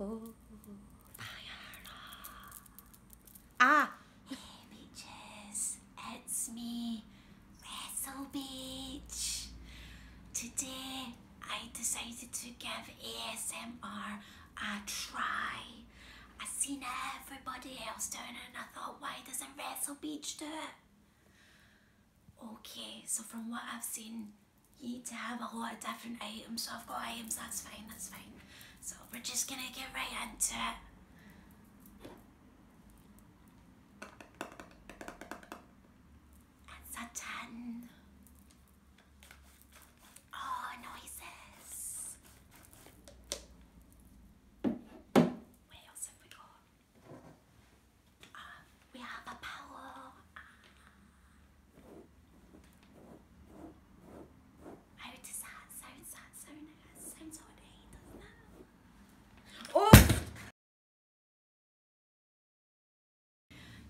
Oh, fire. Ah, Hey bitches, it's me, WrestleBeech. Today I decided to give ASMR a try. I seen everybody else doing it and I thought, why doesn't WrestleBeech do it? Okay, so from what I've seen, you need to have a lot of different items. So I've got items, that's fine, that's fine. So we're just gonna get right into it. It's a tin. Oh, noises. What else have we got? Ah, we have a pillow. Ah. How does that sound? Does that sound? It sounds alright, doesn't it? oh,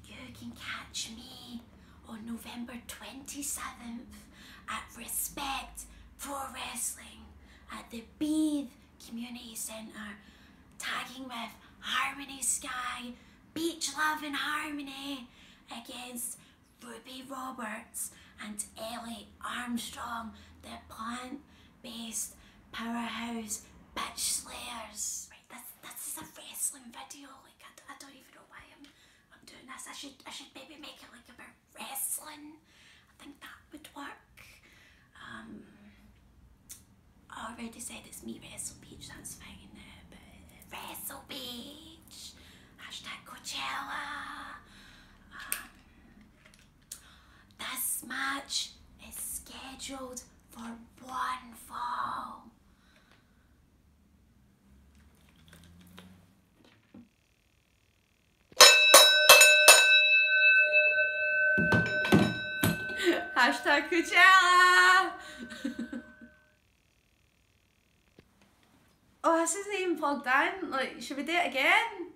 You can catch me on November 27th at Respect Pro Wrestling at the Beith Community Centre, tagging with Harmony Skye, Beach Love and Harmony against Rubi Roberts and Ellie Armstrong, the plant based powerhouse bitch slayers. Right, this, this is a wrestling video. Like, I, d- I don't even know why I'm, I'm doing this. I should, I should maybe make it like about wrestling. I think that would work. Um, I already said it's me, WrestleBeech, that's fine. Uh, but WrestleBeech, hashtag Coachella. Um, this match is scheduled for one fall. Hashtag Coachella. oh, this isn't even plugged in. Like, should we do it again?